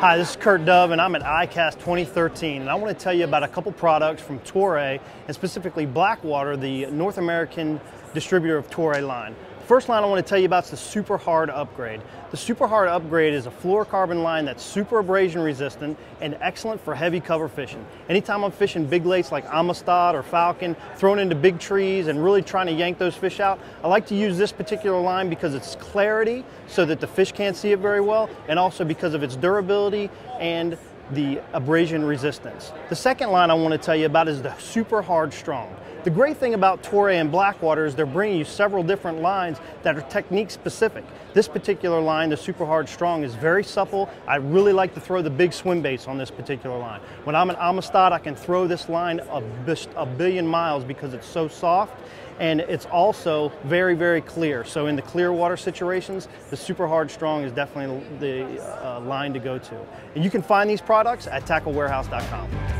Hi, this is Kurt Dove, and I'm at ICAST 2013, and I want to tell you about a couple products from Toray, and specifically Blackwater, the North American distributor of Toray line. First line I want to tell you about is the Super Hard Upgrade. The Super Hard Upgrade is a fluorocarbon line that's super abrasion resistant and excellent for heavy cover fishing. Anytime I'm fishing big lakes like Amistad or Falcon, thrown into big trees and really trying to yank those fish out, I like to use this particular line because it's clarity so that the fish can't see it very well and also because of its durability and the abrasion resistance. The second line I want to tell you about is the Super Hard Strong. The great thing about Toray and Blackwater is they're bringing you several different lines that are technique specific. This particular line, the Super Hard Strong, is very supple. I really like to throw the big swim baits on this particular line. When I'm in Amistad, I can throw this line a, a billion miles because it's so soft and it's also very, very clear. So in the clear water situations, the Super Hard Strong is definitely the uh, line to go to. And you can find these products at tacklewarehouse.com.